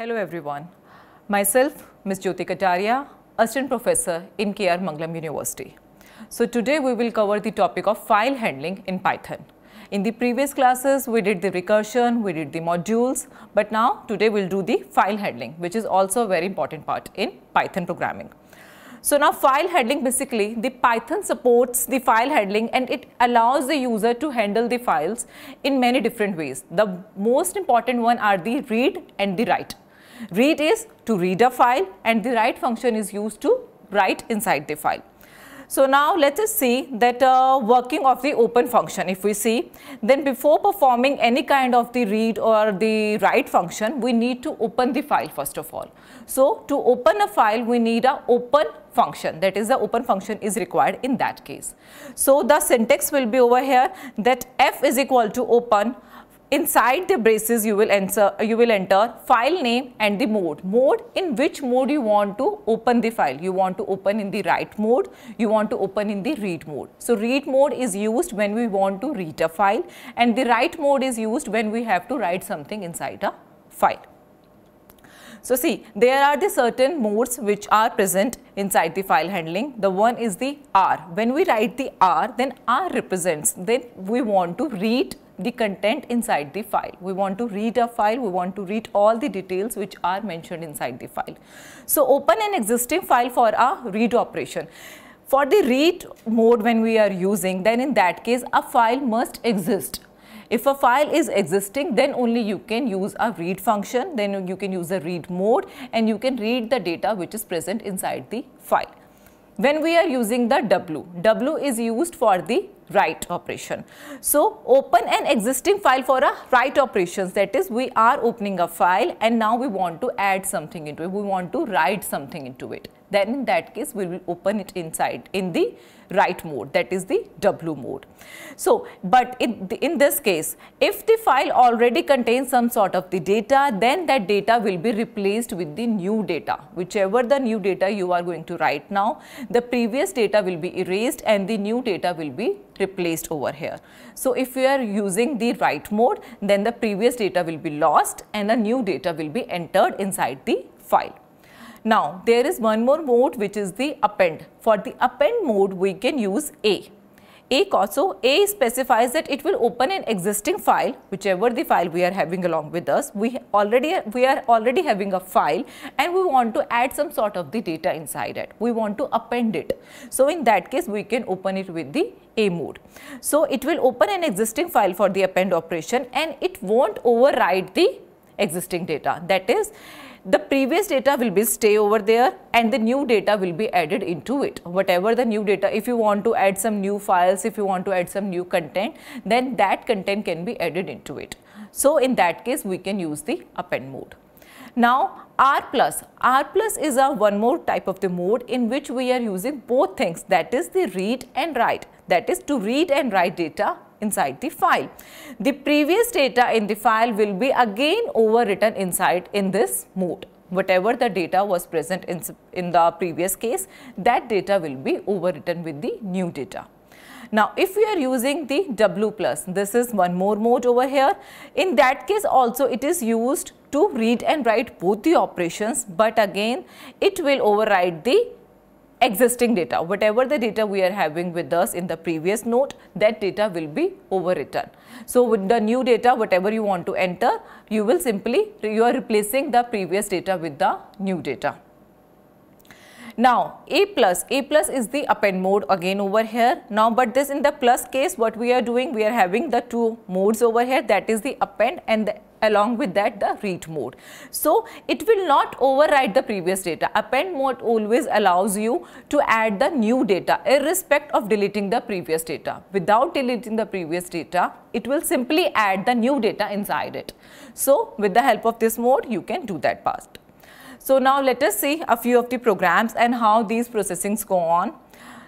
Hello everyone. Myself, Ms. Jyoti Kataria, Assistant Professor in KR Mangalam University. So today we will cover the topic of file handling in Python. In the previous classes, we did the recursion, we did the modules, but now today we'll do the file handling, which is also a very important part in Python programming. So now file handling basically the Python supports the file handling and it allows the user to handle the files in many different ways. The most important one are the read and the write. Read is to read a file and the write function is used to write inside the file. So now let us see that uh, working of the open function if we see then before performing any kind of the read or the write function we need to open the file first of all. So to open a file we need a open function that is the open function is required in that case. So the syntax will be over here that f is equal to open inside the braces you will enter you will enter file name and the mode mode in which mode you want to open the file you want to open in the write mode you want to open in the read mode so read mode is used when we want to read a file and the write mode is used when we have to write something inside a file so see, there are the certain modes which are present inside the file handling. The one is the R. When we write the R, then R represents, then we want to read the content inside the file. We want to read a file, we want to read all the details which are mentioned inside the file. So open an existing file for a read operation. For the read mode when we are using, then in that case a file must exist. If a file is existing, then only you can use a read function, then you can use a read mode and you can read the data which is present inside the file. When we are using the W, W is used for the write operation. So, open an existing file for a write operations that is we are opening a file and now we want to add something into it, we want to write something into it. Then in that case we will open it inside in the write mode that is the W mode. So, but in, this case if the file already contains some sort of the data then that data will be replaced with the new data whichever the new data you are going to write now the previous data will be erased and the new data will be replaced over here. So, if we are using the write mode then the previous data will be lost and the new data will be entered inside the file. Now, there is one more mode which is the append. For the append mode, we can use A. A also A specifies that it will open an existing file, whichever the file we are having along with us. We already we are already having a file and we want to add some sort of the data inside it. We want to append it. So in that case, we can open it with the A mode. So it will open an existing file for the append operation and it won't override the existing data. That is, the previous data will be stay over there and the new data will be added into it. Whatever the new data, if you want to add some new files, if you want to add some new content, then that content can be added into it. So, in that case, we can use the append mode. Now, R plus. R plus is a one more type of the mode in which we are using both things that is the read and write that is to read and write data inside the file. The previous data in the file will be again overwritten inside in this mode. Whatever the data was present in, in the previous case, that data will be overwritten with the new data. Now, if we are using the W plus, this is one more mode over here. In that case also it is used to read and write both the operations, but again it will override the existing data. Whatever the data we are having with us in the previous note, that data will be overwritten. So, with the new data, whatever you want to enter, you will simply, you are replacing the previous data with the new data. Now, A plus, A plus is the append mode again over here. Now, but this in the plus case, what we are doing, we are having the two modes over here that is the append and the along with that the read mode. So, it will not override the previous data. Append mode always allows you to add the new data irrespective of deleting the previous data. Without deleting the previous data, it will simply add the new data inside it. So, with the help of this mode, you can do that part. So, now let us see a few of the programs and how these processings go on.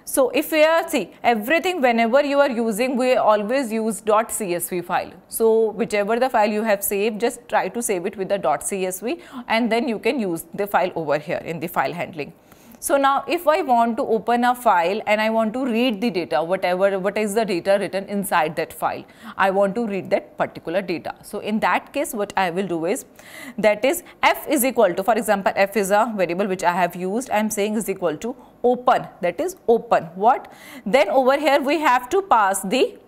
So, if we are see everything whenever you are using we always use .csv file. So, whichever the file you have saved just try to save it with the .csv and then you can use the file over here in the file handling. So now if I want to open a file and I want to read the data, whatever, what is the data written inside that file, I want to read that particular data. So in that case, what I will do is, that is f is equal to, for example, f is a variable which I have used, I am saying is equal to open, that is open. What? Then over here we have to pass the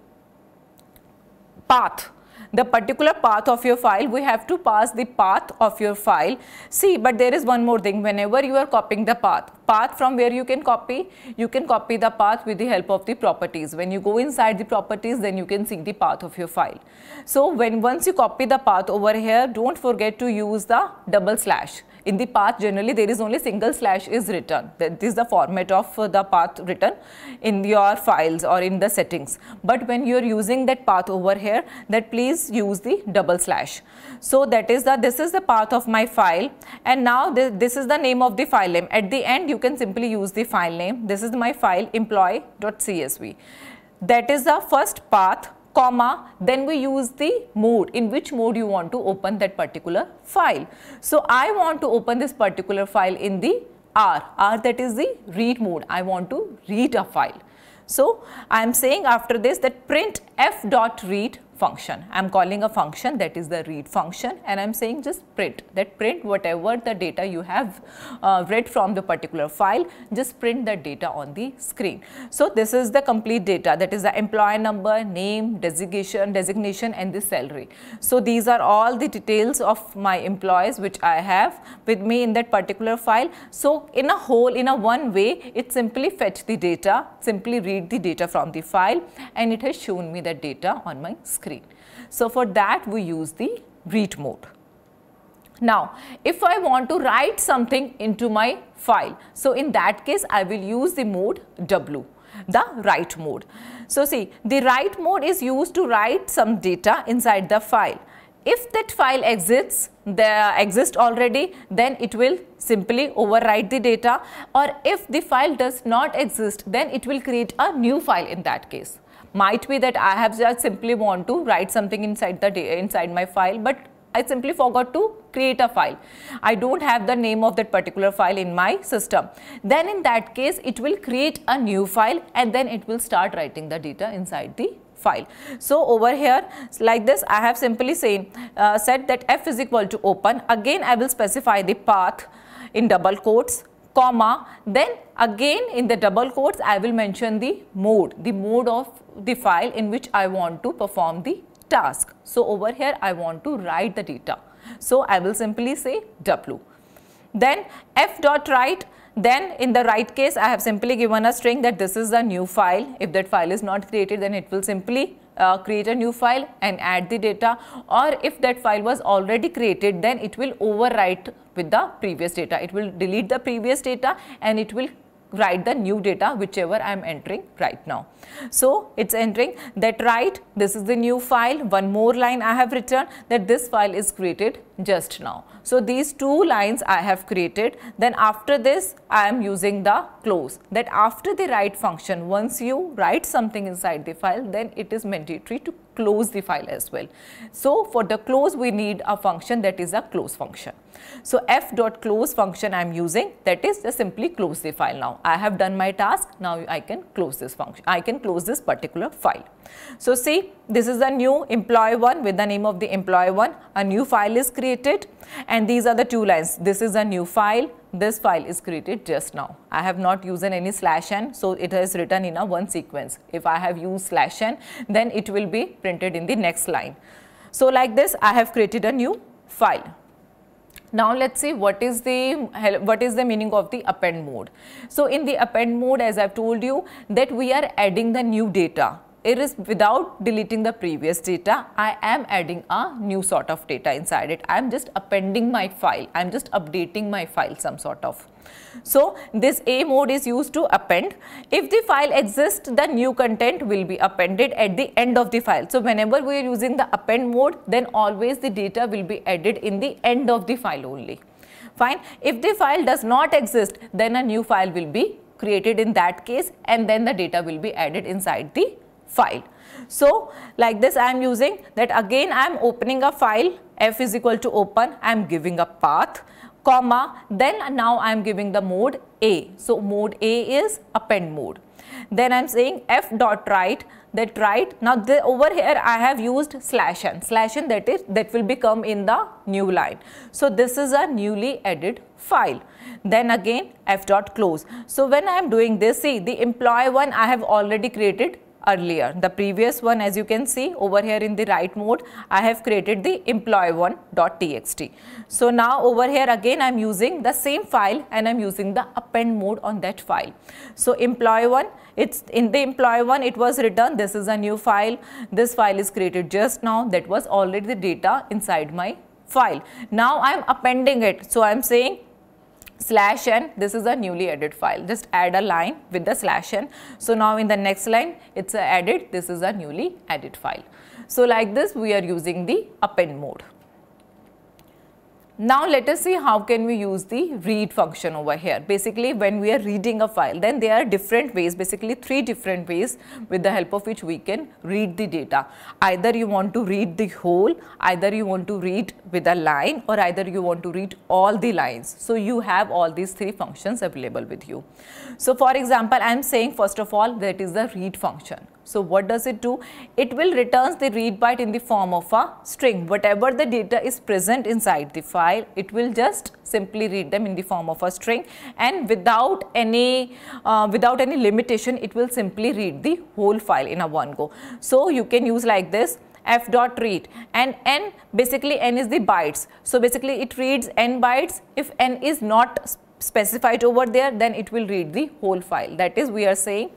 path the particular path of your file, we have to pass the path of your file. See, but there is one more thing, whenever you are copying the path, path from where you can copy, you can copy the path with the help of the properties. When you go inside the properties, then you can see the path of your file. So, when once you copy the path over here, don't forget to use the double slash in the path generally there is only single slash is written. That is the format of uh, the path written in your files or in the settings. But when you are using that path over here that please use the double slash. So that is the this is the path of my file and now this, this is the name of the file name. At the end you can simply use the file name. This is my file employee.csv. That is the first path comma, then we use the mode, in which mode you want to open that particular file. So, I want to open this particular file in the R, R that is the read mode, I want to read a file. So, I am saying after this that print f dot read function. I am calling a function that is the read function and I am saying just print that print whatever the data you have uh, read from the particular file just print that data on the screen. So, this is the complete data that is the employee number, name, designation, designation and the salary. So, these are all the details of my employees which I have with me in that particular file. So, in a whole in a one way it simply fetch the data, simply read the data from the file and it has shown me the data on my screen screen. So, for that we use the read mode. Now, if I want to write something into my file, so in that case I will use the mode W, the write mode. So, see the write mode is used to write some data inside the file. If that file exists, the exist already, then it will simply overwrite the data or if the file does not exist, then it will create a new file in that case might be that I have just simply want to write something inside the inside my file, but I simply forgot to create a file. I don't have the name of that particular file in my system. Then in that case, it will create a new file and then it will start writing the data inside the file. So over here like this I have simply saying uh, said that f is equal to open again I will specify the path in double quotes comma then again in the double quotes I will mention the mode the mode of the file in which I want to perform the task. So, over here I want to write the data. So, I will simply say W. Then f dot write then in the write case I have simply given a string that this is a new file. If that file is not created then it will simply uh, create a new file and add the data or if that file was already created then it will overwrite with the previous data. It will delete the previous data and it will write the new data whichever I am entering right now. So, it is entering that write this is the new file one more line I have written that this file is created just now. So, these two lines I have created then after this I am using the close that after the write function once you write something inside the file then it is mandatory to close the file as well. So, for the close we need a function that is a close function. So, f dot close function I am using that is just simply close the file now. I have done my task now I can close this function. I can close this particular file. So, see this is a new employee one with the name of the employee one a new file is created and these are the two lines this is a new file this file is created just now. I have not used any slash n, so it is written in a one sequence. If I have used slash n, then it will be printed in the next line. So like this, I have created a new file. Now let's see what is the what is the meaning of the append mode. So in the append mode, as I've told you that we are adding the new data it is without deleting the previous data, I am adding a new sort of data inside it. I am just appending my file. I am just updating my file some sort of. So, this A mode is used to append. If the file exists, the new content will be appended at the end of the file. So, whenever we are using the append mode, then always the data will be added in the end of the file only. Fine. If the file does not exist, then a new file will be created in that case and then the data will be added inside the file. So, like this I am using that again I am opening a file f is equal to open I am giving a path comma, then now I am giving the mode A. So mode A is append mode. Then I am saying f dot write that write. Now the, over here I have used slash n. Slash n that is that will become in the new line. So this is a newly added file. Then again f dot close. So when I am doing this, see the employee one I have already created earlier. The previous one as you can see over here in the write mode, I have created the employee1.txt. So now over here again I am using the same file and I am using the append mode on that file. So employee1, it's in the employee1 it was written this is a new file. This file is created just now that was already the data inside my file. Now I am appending it. So I am saying slash n this is a newly added file. Just add a line with the slash n. So now in the next line it's added this is a newly added file. So like this we are using the append mode now let us see how can we use the read function over here. Basically when we are reading a file then there are different ways basically three different ways with the help of which we can read the data. Either you want to read the whole, either you want to read with a line or either you want to read all the lines. So you have all these three functions available with you. So for example I am saying first of all that is the read function. So what does it do? It will returns the read byte in the form of a string. Whatever the data is present inside the file, it will just simply read them in the form of a string and without any uh, without any limitation, it will simply read the whole file in a one go. So you can use like this f dot read and n basically n is the bytes. So basically it reads n bytes if n is not specified over there then it will read the whole file that is we are saying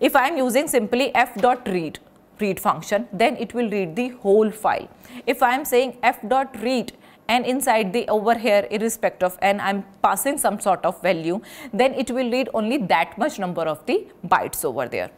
if I am using simply f dot read read function then it will read the whole file if I am saying f dot read and inside the over here irrespective of n I'm passing some sort of value then it will read only that much number of the bytes over there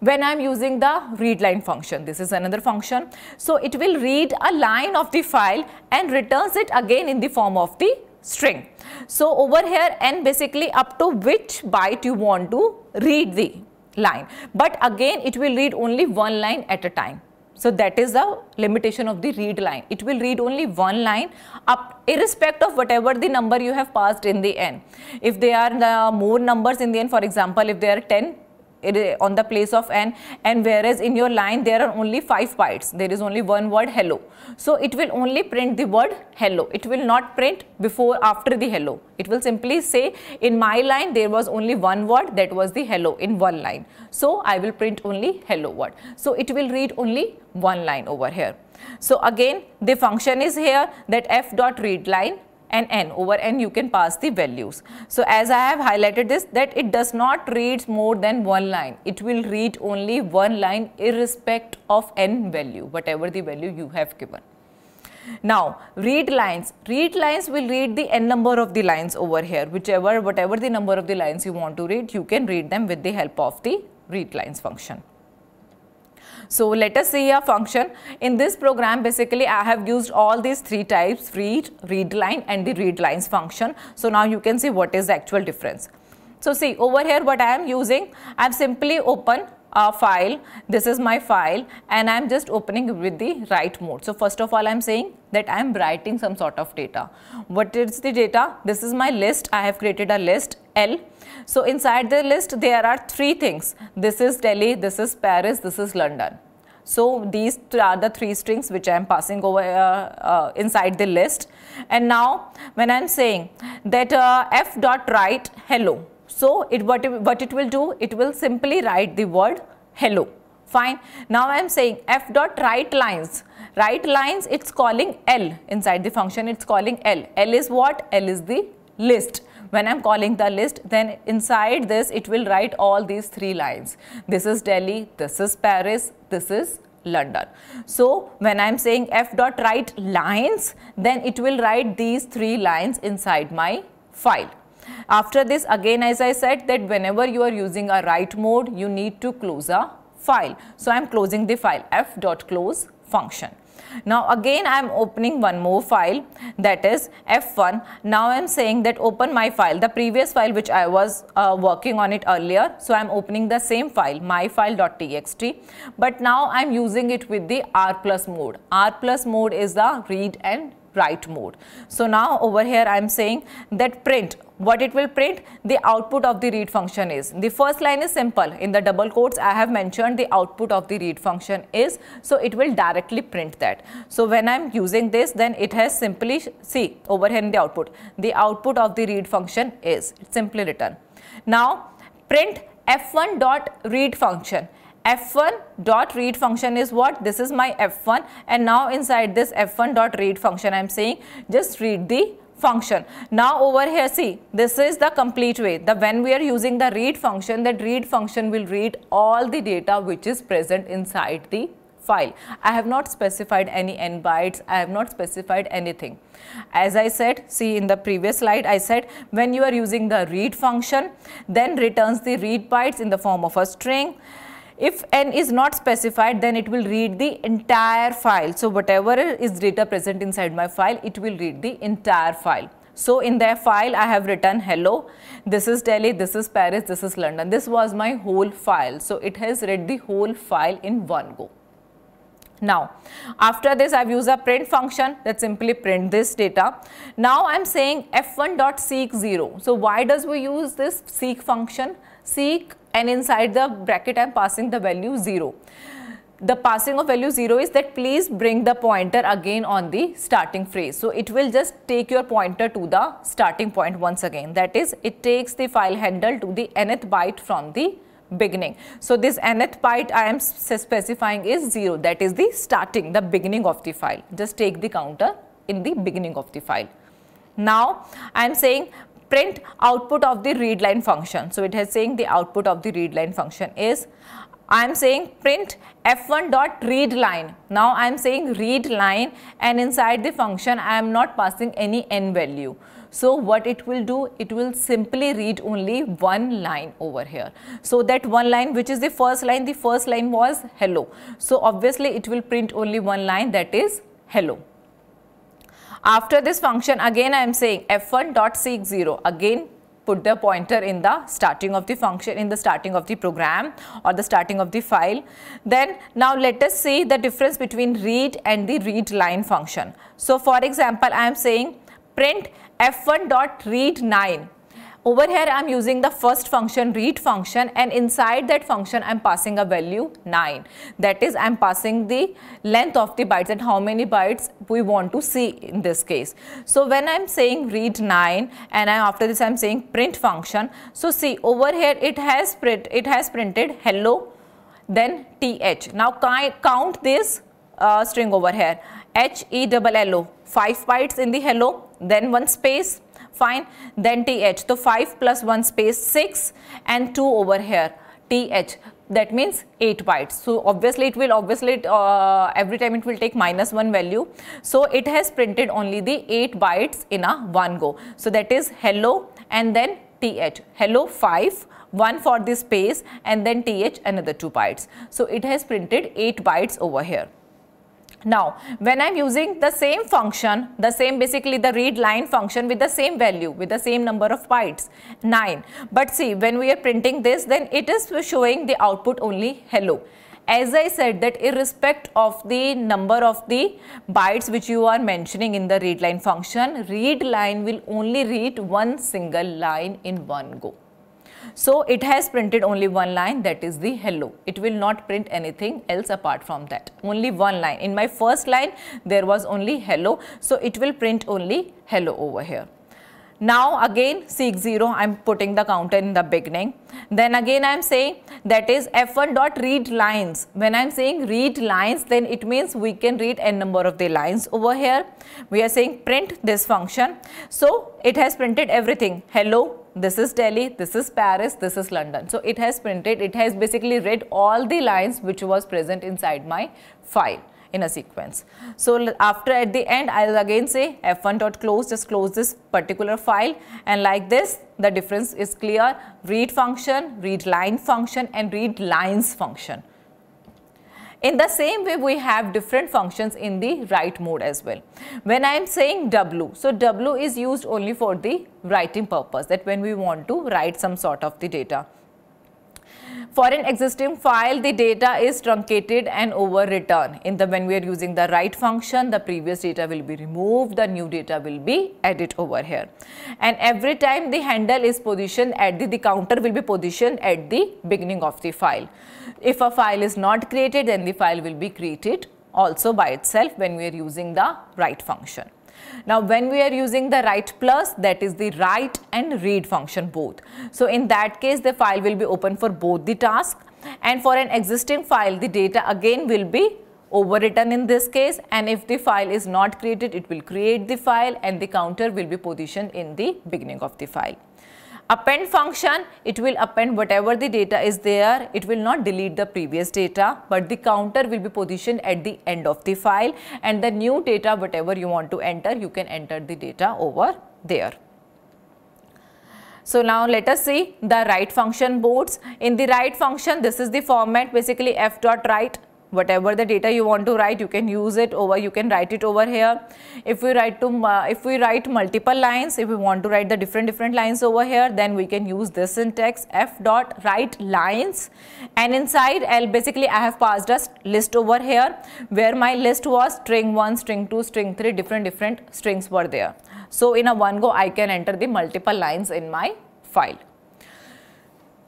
when I'm using the read line function. This is another function. So it will read a line of the file and returns it again in the form of the string. So over here n basically up to which byte you want to read the line. But again it will read only one line at a time. So that is the limitation of the read line. It will read only one line up irrespective of whatever the number you have passed in the n. If there are the more numbers in the n, for example, if there are 10 on the place of n. And whereas in your line there are only 5 bytes. There is only one word hello. So it will only print the word hello. It will not print before after the hello. It will simply say in my line there was only one word that was the hello in one line. So i will print only hello word. So it will read only one line over here. So again the function is here that f dot read line and n over n you can pass the values. So as I have highlighted this that it does not read more than one line. It will read only one line irrespective of n value whatever the value you have given. Now, read lines. Read lines will read the n number of the lines over here. Whichever, whatever the number of the lines you want to read, you can read them with the help of the read lines function. So let us see a function. In this program, basically I have used all these three types, read, read line and the read lines function. So now you can see what is the actual difference. So see over here what I am using, I have simply open a file. This is my file and I am just opening with the write mode. So first of all I am saying that I am writing some sort of data. What is the data? This is my list. I have created a list L so inside the list there are three things. This is Delhi, this is Paris, this is London. So these are the three strings which I am passing over uh, uh, inside the list. And now when I am saying that uh, f dot write hello. So it what, it what it will do, it will simply write the word hello. Fine. Now I am saying f dot write lines. Write lines it's calling L inside the function it's calling L. L is what? L is the list when I'm calling the list then inside this it will write all these three lines. This is Delhi, this is Paris, this is London. So when I'm saying f dot write lines then it will write these three lines inside my file. After this again as I said that whenever you are using a write mode you need to close a file. So I am closing the file f dot close function. Now again I am opening one more file that is F1. Now I am saying that open my file, the previous file which I was uh, working on it earlier. So I am opening the same file, myfile.txt. But now I am using it with the R plus mode. R plus mode is the read and write mode. So now over here I am saying that print what it will print the output of the read function is. The first line is simple. In the double quotes i have mentioned the output of the read function is so it will directly print that. So when i'm using this then it has simply see over here in the output the output of the read function is simply written. Now print f1 dot read function f1 dot read function is what this is my f1 and now inside this f1 dot read function i am saying just read the function. Now over here see this is the complete way the when we are using the read function that read function will read all the data which is present inside the file. I have not specified any n bytes, I have not specified anything. As I said, see in the previous slide, I said when you are using the read function, then returns the read bytes in the form of a string. If n is not specified, then it will read the entire file. So, whatever is data present inside my file, it will read the entire file. So, in their file, I have written hello, this is Delhi, this is Paris, this is London. This was my whole file. So, it has read the whole file in one go. Now, after this I have used a print function that simply print this data. Now, I am saying f1.seek 0. So, why does we use this seek function? Seek and inside the bracket I am passing the value 0. The passing of value 0 is that please bring the pointer again on the starting phrase. So, it will just take your pointer to the starting point once again. That is, it takes the file handle to the nth byte from the beginning. So, this nth byte I am specifying is 0 that is the starting the beginning of the file just take the counter in the beginning of the file. Now, I am saying print output of the read line function. So, it is saying the output of the read line function is I am saying print f1 dot read line. Now I am saying read line and inside the function I am not passing any n value. So what it will do, it will simply read only one line over here. So that one line which is the first line, the first line was hello. So obviously it will print only one line that is hello. After this function again I am saying f1 dot seek 0 again put the pointer in the starting of the function in the starting of the program or the starting of the file. Then now let us see the difference between read and the read line function. So for example I am saying print f1 dot read 9 over here I am using the first function read function and inside that function I am passing a value 9. That is I am passing the length of the bytes and how many bytes we want to see in this case. So when I am saying read 9 and I, after this I am saying print function. So see over here it has print it has printed hello then th. Now count this uh, string over here h e double l o 5 bytes in the hello then one space fine. Then th so 5 plus 1 space 6 and 2 over here. Th that means 8 bytes. So obviously it will obviously uh, every time it will take minus 1 value. So it has printed only the 8 bytes in a one go. So that is hello and then th hello 5 one for the space and then th another 2 bytes. So it has printed 8 bytes over here now, when I am using the same function, the same basically the read line function with the same value, with the same number of bytes, 9. But see, when we are printing this, then it is showing the output only hello. As I said that irrespective of the number of the bytes which you are mentioning in the read line function, read line will only read one single line in one go. So it has printed only one line that is the hello. It will not print anything else apart from that. Only one line. In my first line there was only hello. So it will print only hello over here. Now again seek 0 I am putting the counter in the beginning. Then again I am saying that is f1 dot read lines. When I am saying read lines then it means we can read n number of the lines over here. We are saying print this function. So it has printed everything hello this is Delhi, this is Paris, this is London. So it has printed, it has basically read all the lines which was present inside my file in a sequence. So after at the end I will again say f1 dot close just close this particular file and like this the difference is clear read function, read line function and read lines function. In the same way, we have different functions in the write mode as well. When I am saying W, so W is used only for the writing purpose that when we want to write some sort of the data. For an existing file, the data is truncated and overwritten. In the when we are using the write function, the previous data will be removed, the new data will be added over here. And every time the handle is positioned at the, the counter will be positioned at the beginning of the file. If a file is not created, then the file will be created also by itself when we are using the write function. Now when we are using the write plus that is the write and read function both. So in that case the file will be open for both the task and for an existing file the data again will be overwritten in this case and if the file is not created it will create the file and the counter will be positioned in the beginning of the file append function it will append whatever the data is there. It will not delete the previous data but the counter will be positioned at the end of the file and the new data whatever you want to enter you can enter the data over there. So now let us see the write function boards. In the write function, this is the format basically f dot write whatever the data you want to write you can use it over you can write it over here. If we write to uh, if we write multiple lines if we want to write the different different lines over here then we can use this syntax f dot write lines. And inside L basically I have passed a list over here where my list was string 1 string 2 string 3 different different strings were there. So in a one go I can enter the multiple lines in my file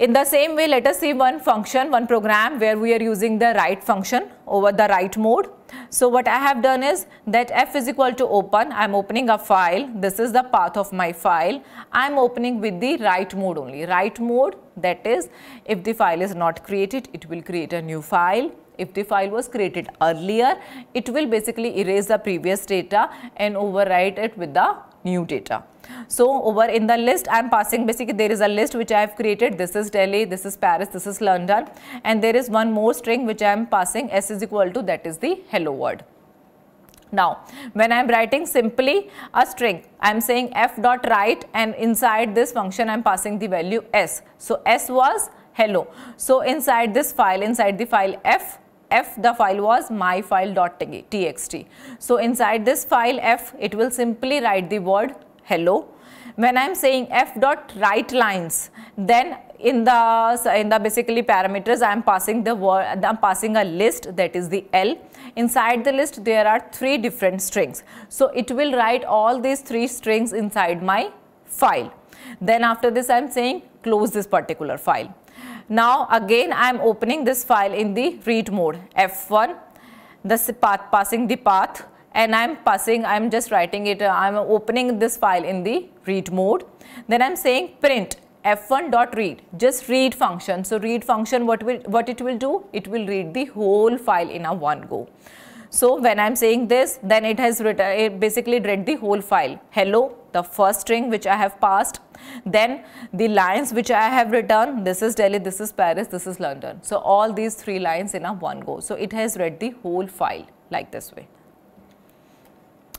in the same way, let us see one function, one program where we are using the write function over the write mode. So what I have done is that f is equal to open, I am opening a file, this is the path of my file, I am opening with the write mode only. Write mode that is if the file is not created, it will create a new file. If the file was created earlier, it will basically erase the previous data and overwrite it with the new data. So over in the list I am passing basically there is a list which I have created this is Delhi, this is Paris, this is London and there is one more string which I am passing s is equal to that is the hello word. Now, when I am writing simply a string, I am saying f dot write and inside this function I am passing the value s. So, s was hello. So, inside this file, inside the file f, f the file was my file dot txt. So, inside this file f, it will simply write the word hello. When I am saying f dot write lines, then in the in the basically parameters I am passing the word I am passing a list that is the L. Inside the list there are three different strings. So it will write all these three strings inside my file. Then after this I am saying close this particular file. Now again I am opening this file in the read mode F1 the path passing the path and I'm passing, I'm just writing it, uh, I'm opening this file in the read mode. Then I'm saying print f1 dot read. Just read function. So read function what will what it will do? It will read the whole file in a one go. So when i'm saying this then it has written it basically read the whole file. Hello the first string which i have passed then the lines which i have written this is delhi this is paris this is london. So all these three lines in a one go. So it has read the whole file like this way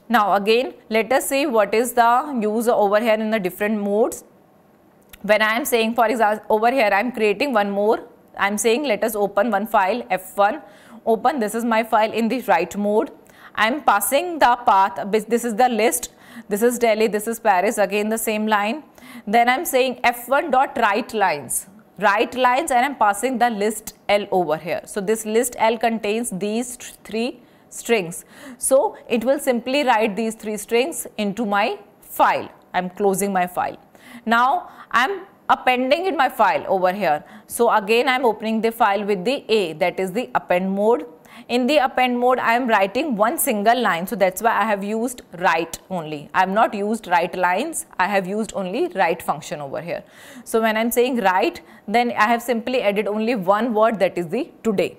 now again let us see what is the use over here in the different modes. When I am saying for example over here I am creating one more. I am saying let us open one file f1 open this is my file in the write mode. I am passing the path. This is the list. This is Delhi this is Paris. Again the same line. Then I am saying f1 dot write lines. Write lines and I am passing the list L over here. So this list L contains these three strings. So, it will simply write these three strings into my file. I am closing my file. Now, I am appending in my file over here. So, again I am opening the file with the A that is the append mode. In the append mode, I am writing one single line. So, that is why I have used write only. I have not used write lines. I have used only write function over here. So, when I am saying write, then I have simply added only one word that is the today.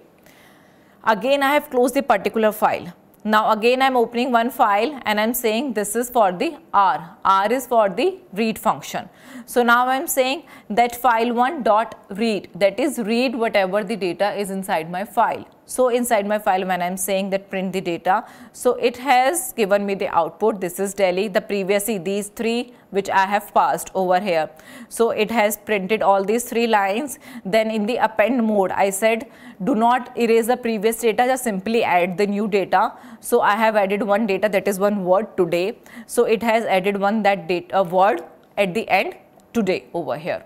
Again, I have closed the particular file. Now again I am opening one file and I am saying this is for the R. R is for the read function. So now I am saying that file1 dot read that is read whatever the data is inside my file. So inside my file when I am saying that print the data, so it has given me the output. This is Delhi, the previously these three which I have passed over here. So it has printed all these three lines. Then in the append mode, I said do not erase the previous data, just simply add the new data. So I have added one data that is one word today. So it has added one that data uh, word at the end today over here.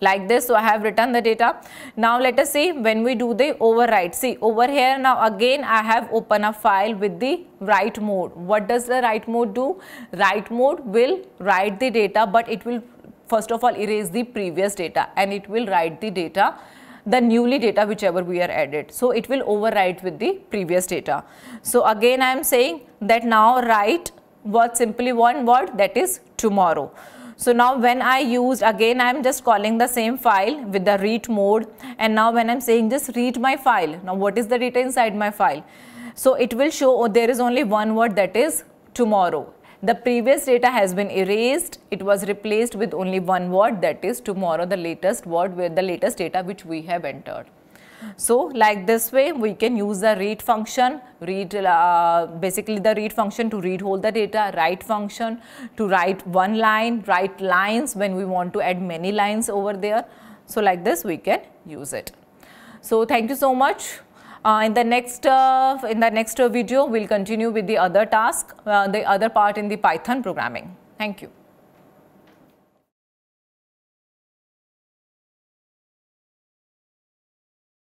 Like this so i have written the data. Now let us see when we do the overwrite see over here now again i have open a file with the write mode. What does the write mode do? Write mode will write the data but it will first of all erase the previous data and it will write the data the newly data whichever we are added. So it will overwrite with the previous data. So again i am saying that now write what simply one word that is tomorrow so now when I used again I am just calling the same file with the read mode and now when I am saying just read my file. Now what is the data inside my file? So it will show oh, there is only one word that is tomorrow. The previous data has been erased. It was replaced with only one word that is tomorrow the latest word with the latest data which we have entered. So like this way we can use the read function, read uh, basically the read function to read hold the data, write function to write one line, write lines when we want to add many lines over there. So like this we can use it. So thank you so much. Uh, in the next uh, in the next video we'll continue with the other task, uh, the other part in the Python programming. Thank you.